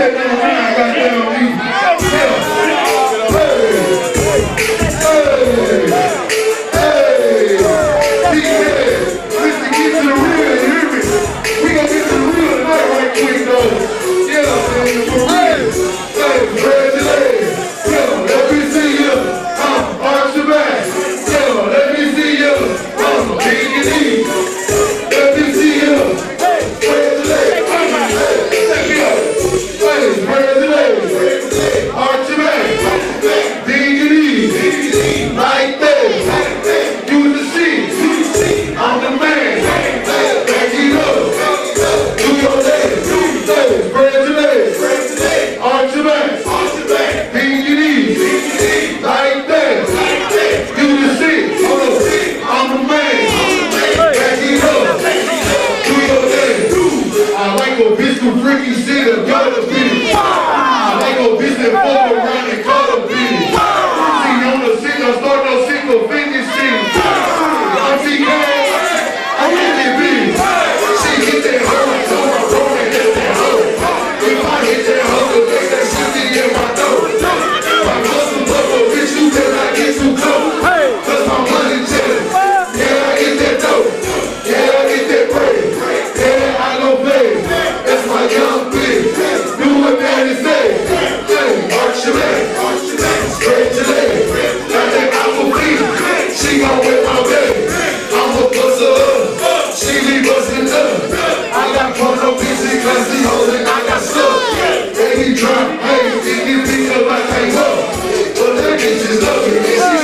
Thank. Hey, get to the real, you hear me? We get to the real right quick, though. Yeah, for real. Hey, let me see. I'm let me see. I'm King and love.